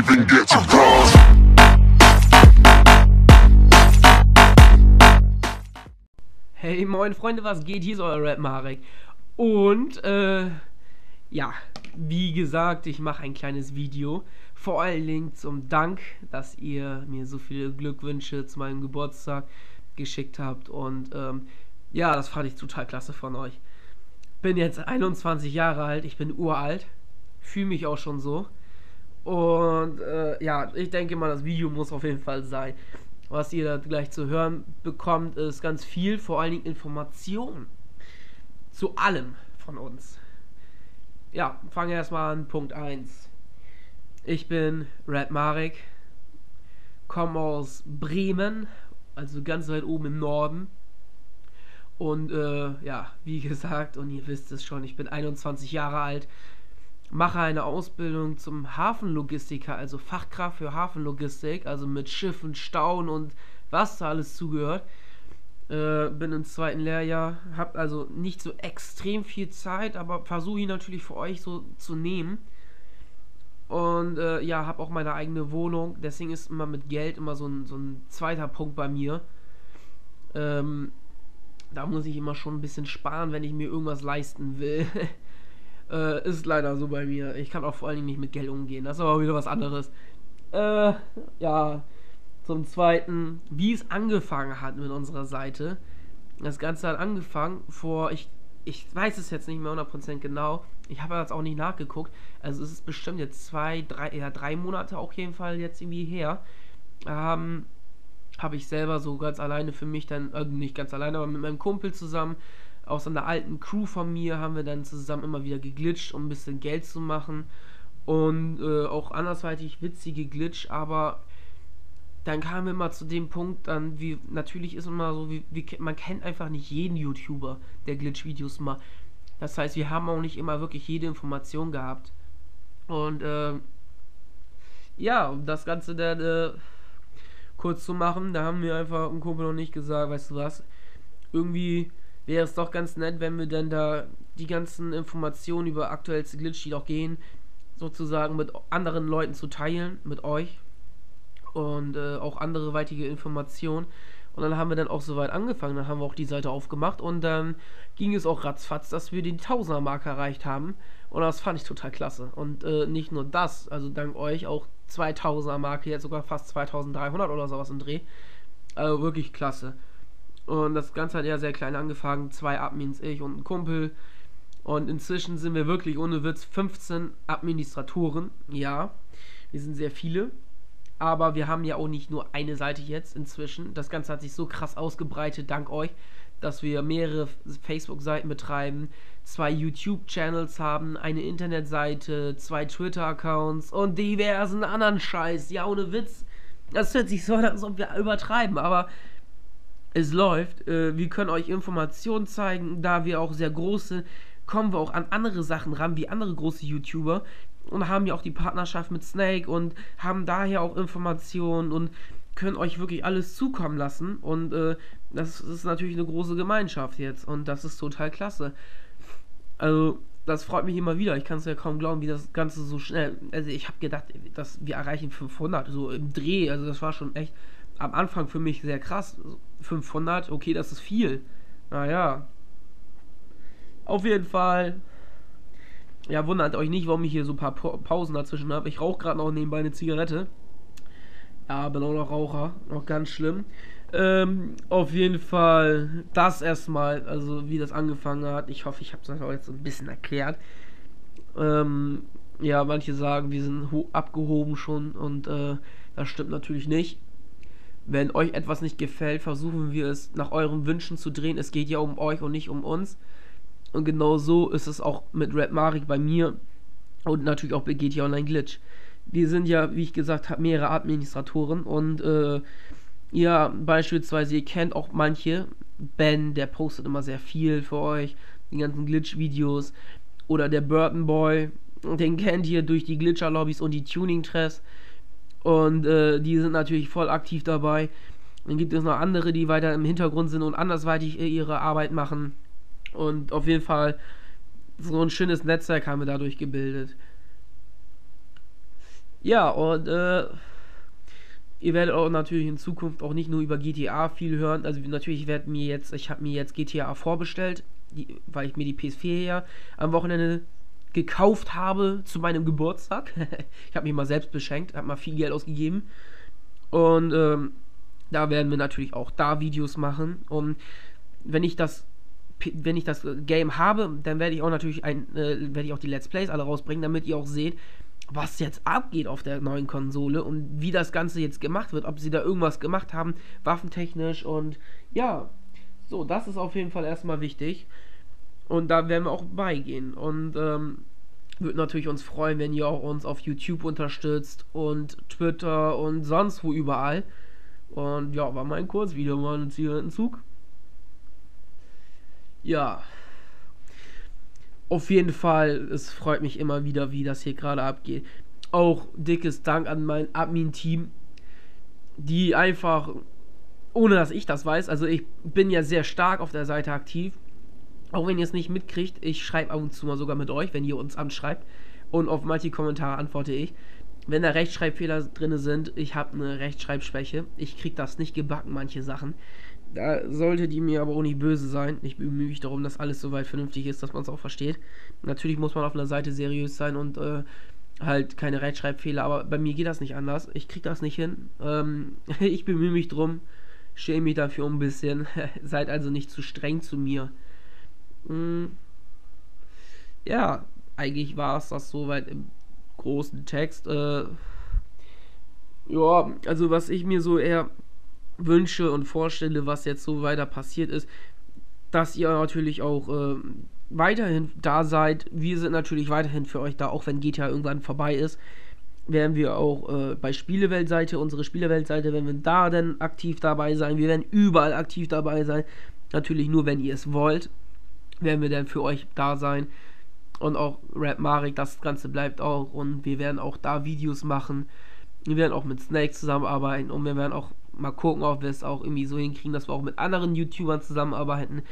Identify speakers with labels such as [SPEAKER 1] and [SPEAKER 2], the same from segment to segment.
[SPEAKER 1] even get to cross.
[SPEAKER 2] Hey moin Freunde, was geht? Hier ist euer Rap Marek. Und äh, ja, wie gesagt, ich mache ein kleines Video. Vor allen Dingen zum Dank, dass ihr mir so viele Glückwünsche zu meinem Geburtstag geschickt habt. Und ähm, ja, das fand ich total klasse von euch. Bin jetzt 21 Jahre alt, ich bin uralt. Fühle mich auch schon so. Und äh, ja, ich denke mal, das Video muss auf jeden Fall sein. Was ihr da gleich zu hören bekommt, ist ganz viel, vor allen Dingen Informationen zu allem von uns. Ja, fangen wir erstmal an. Punkt 1. Ich bin Red Marek, komme aus Bremen, also ganz weit oben im Norden. Und äh, ja, wie gesagt, und ihr wisst es schon, ich bin 21 Jahre alt, mache eine Ausbildung zum Hafenlogistiker, also Fachkraft für Hafenlogistik, also mit Schiffen, Stauen und was da alles zugehört. Äh, bin im zweiten Lehrjahr, habe also nicht so extrem viel Zeit, aber versuche ihn natürlich für euch so zu nehmen. Und äh, ja, habe auch meine eigene Wohnung, deswegen ist immer mit Geld immer so ein, so ein zweiter Punkt bei mir. Ähm, da muss ich immer schon ein bisschen sparen, wenn ich mir irgendwas leisten will. Äh, ist leider so bei mir. Ich kann auch vor allen Dingen nicht mit Geld umgehen. Das ist aber wieder was anderes. Äh, ja. Zum zweiten, wie es angefangen hat mit unserer Seite. Das Ganze hat angefangen vor, ich, ich weiß es jetzt nicht mehr 100% genau. Ich habe jetzt auch nicht nachgeguckt. Also es ist bestimmt jetzt zwei, drei, ja, drei Monate auf jeden Fall jetzt irgendwie her. Ähm, habe ich selber so ganz alleine für mich dann, äh, nicht ganz alleine, aber mit meinem Kumpel zusammen aus einer alten Crew von mir haben wir dann zusammen immer wieder geglitscht, um ein bisschen Geld zu machen. Und äh, auch andersweitig witzige Glitch, aber dann kamen wir mal zu dem Punkt, dann wie natürlich ist immer so, wie, wie man kennt einfach nicht jeden YouTuber, der Glitch-Videos macht. Das heißt, wir haben auch nicht immer wirklich jede Information gehabt. Und äh, ja, um das Ganze dann äh, kurz zu machen, da haben wir einfach ein Kumpel noch nicht gesagt, weißt du was, irgendwie wäre es doch ganz nett, wenn wir dann da die ganzen Informationen über aktuellste Glitch, die auch gehen, sozusagen mit anderen Leuten zu teilen, mit euch. Und äh, auch andere weitere Informationen. Und dann haben wir dann auch soweit angefangen. Dann haben wir auch die Seite aufgemacht und dann ging es auch ratzfatz, dass wir die Tausender-Marke erreicht haben. Und das fand ich total klasse. Und äh, nicht nur das, also dank euch auch 2000er-Marke, jetzt sogar fast 2300 oder sowas im Dreh. Also wirklich klasse. Und das Ganze hat ja sehr klein angefangen. Zwei Admins, ich und ein Kumpel. Und inzwischen sind wir wirklich ohne Witz 15 Administratoren. Ja, wir sind sehr viele. Aber wir haben ja auch nicht nur eine Seite jetzt inzwischen. Das Ganze hat sich so krass ausgebreitet, dank euch, dass wir mehrere Facebook-Seiten betreiben, zwei YouTube-Channels haben, eine Internetseite, zwei Twitter-Accounts und diversen anderen Scheiß. Ja, ohne Witz. Das hört sich so an, als ob wir übertreiben, aber es läuft. Äh, wir können euch Informationen zeigen, da wir auch sehr große, kommen wir auch an andere Sachen ran, wie andere große YouTuber. Und haben ja auch die Partnerschaft mit Snake und haben daher auch Informationen und können euch wirklich alles zukommen lassen. Und äh, das ist natürlich eine große Gemeinschaft jetzt. Und das ist total klasse. Also, das freut mich immer wieder. Ich kann es ja kaum glauben, wie das Ganze so schnell. Also, ich habe gedacht, dass wir erreichen 500, so im Dreh. Also, das war schon echt am Anfang für mich sehr krass. 500, okay, das ist viel. Naja. Auf jeden Fall. Ja, wundert euch nicht, warum ich hier so ein paar Pausen dazwischen habe. Ich rauche gerade noch nebenbei eine Zigarette. Ja, bin auch noch Raucher. Noch ganz schlimm. Ähm, auf jeden Fall das erstmal, also wie das angefangen hat. Ich hoffe, ich habe es euch jetzt ein bisschen erklärt. Ähm, ja, manche sagen, wir sind abgehoben schon und äh, das stimmt natürlich nicht. Wenn euch etwas nicht gefällt, versuchen wir es nach euren Wünschen zu drehen. Es geht ja um euch und nicht um uns. Und genau so ist es auch mit Red Marik bei mir und natürlich auch bei GTA Online Glitch. Wir sind ja, wie ich gesagt habe, mehrere Administratoren und äh, ja, beispielsweise, ihr kennt auch manche. Ben, der postet immer sehr viel für euch, die ganzen Glitch-Videos. Oder der Burton Boy, den kennt ihr durch die Glitcher-Lobbys und die Tuning-Tress. Und äh, die sind natürlich voll aktiv dabei. Dann gibt es noch andere, die weiter im Hintergrund sind und andersweitig äh, ihre Arbeit machen. Und auf jeden Fall so ein schönes Netzwerk haben wir dadurch gebildet. Ja, und äh, ihr werdet auch natürlich in Zukunft auch nicht nur über GTA viel hören. Also natürlich werde mir jetzt, ich habe mir jetzt GTA vorbestellt, die, weil ich mir die PS4 ja am Wochenende gekauft habe zu meinem Geburtstag. ich habe mich mal selbst beschenkt, habe mal viel Geld ausgegeben. Und ähm, da werden wir natürlich auch da Videos machen. Und wenn ich das wenn ich das Game habe, dann werde ich auch natürlich ein, äh, werde ich auch die Let's Plays alle rausbringen, damit ihr auch seht, was jetzt abgeht auf der neuen Konsole und wie das Ganze jetzt gemacht wird, ob sie da irgendwas gemacht haben, waffentechnisch und ja, so, das ist auf jeden Fall erstmal wichtig. Und da werden wir auch beigehen. Und ähm, würde natürlich uns freuen, wenn ihr auch uns auf YouTube unterstützt und Twitter und sonst wo überall. Und ja, war mein Kurzvideo, mal uns hier in Zug. Ja. Auf jeden Fall, es freut mich immer wieder, wie das hier gerade abgeht. Auch dickes Dank an mein Admin-Team, die einfach, ohne dass ich das weiß, also ich bin ja sehr stark auf der Seite aktiv. Auch wenn ihr es nicht mitkriegt, ich schreibe ab und zu mal sogar mit euch, wenn ihr uns anschreibt. Und auf manche Kommentare antworte ich. Wenn da Rechtschreibfehler drin sind, ich habe eine Rechtschreibschwäche. Ich kriege das nicht gebacken, manche Sachen. Da sollte die mir aber auch nicht böse sein. Ich bemühe mich darum, dass alles soweit vernünftig ist, dass man es auch versteht. Natürlich muss man auf einer Seite seriös sein und äh, halt keine Rechtschreibfehler, aber bei mir geht das nicht anders. Ich kriege das nicht hin. Ähm, ich bemühe mich drum, schäme mich dafür ein bisschen. Seid also nicht zu streng zu mir. Hm. Ja, eigentlich war es das soweit im großen Text. Äh, ja, also was ich mir so eher wünsche und vorstelle, was jetzt so weiter passiert ist, dass ihr natürlich auch äh, weiterhin da seid. Wir sind natürlich weiterhin für euch da, auch wenn GTA irgendwann vorbei ist. Werden wir auch äh, bei Spieleweltseite, unsere Spieleweltseite, wenn wir da dann aktiv dabei sein. Wir werden überall aktiv dabei sein. Natürlich nur, wenn ihr es wollt, werden wir dann für euch da sein. Und auch Rap Marek, das Ganze bleibt auch. Und wir werden auch da Videos machen. Wir werden auch mit Snake zusammenarbeiten und wir werden auch mal gucken, ob wir es auch irgendwie so hinkriegen, dass wir auch mit anderen YouTubern zusammenarbeiten.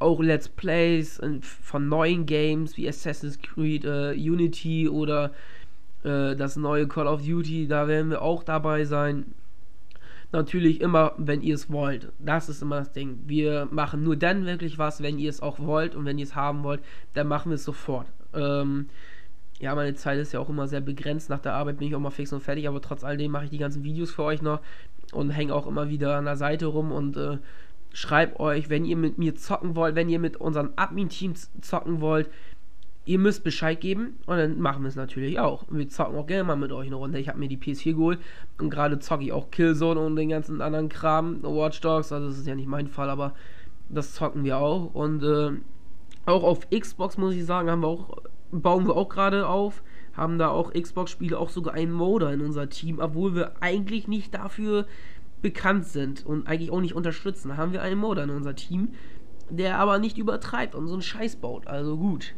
[SPEAKER 2] Auch Let's Plays von neuen Games wie Assassin's Creed äh, Unity oder äh, das neue Call of Duty, da werden wir auch dabei sein. Natürlich immer, wenn ihr es wollt. Das ist immer das Ding. Wir machen nur dann wirklich was, wenn ihr es auch wollt und wenn ihr es haben wollt, dann machen wir es sofort. Ähm, ja, meine Zeit ist ja auch immer sehr begrenzt. Nach der Arbeit bin ich auch mal fix und fertig, aber trotz alledem mache ich die ganzen Videos für euch noch und hänge auch immer wieder an der Seite rum und äh, schreibe euch, wenn ihr mit mir zocken wollt, wenn ihr mit unseren Admin-Teams zocken wollt, ihr müsst Bescheid geben und dann machen wir es natürlich auch. Wir zocken auch gerne mal mit euch eine Runde. Ich habe mir die PS4 geholt und gerade zocke ich auch Killzone und den ganzen anderen Kram, Watch Dogs, also das ist ja nicht mein Fall, aber das zocken wir auch und äh, auch auf Xbox muss ich sagen, haben wir auch bauen wir auch gerade auf. Haben da auch Xbox-Spiele, auch sogar einen Moder in unser Team, obwohl wir eigentlich nicht dafür bekannt sind und eigentlich auch nicht unterstützen. Haben wir einen Moder in unser Team, der aber nicht übertreibt und so einen Scheiß baut. Also gut.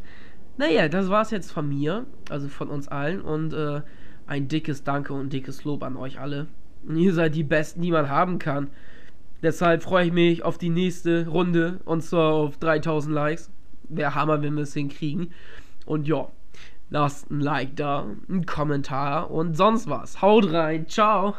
[SPEAKER 2] Naja, das war's jetzt von mir, also von uns allen und äh, ein dickes Danke und dickes Lob an euch alle. Ihr seid die Besten, die man haben kann. Deshalb freue ich mich auf die nächste Runde und zwar auf 3000 Likes. Wäre Hammer, wenn wir es hinkriegen. Und ja, lasst ein Like da, einen Kommentar und sonst was. Haut rein, ciao.